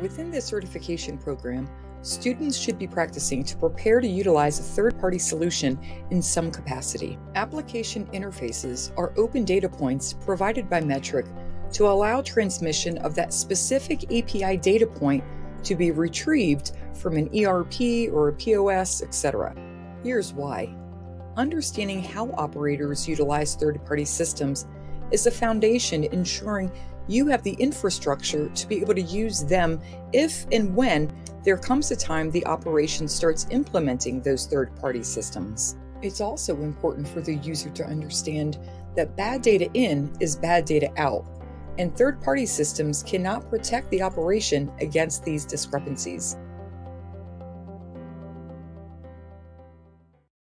Within this certification program, students should be practicing to prepare to utilize a third party solution in some capacity. Application interfaces are open data points provided by Metrc to allow transmission of that specific API data point to be retrieved from an ERP or a POS, etc. Here's why. Understanding how operators utilize third party systems is a foundation ensuring you have the infrastructure to be able to use them if and when there comes a time the operation starts implementing those third party systems. It's also important for the user to understand that bad data in is bad data out, and third party systems cannot protect the operation against these discrepancies.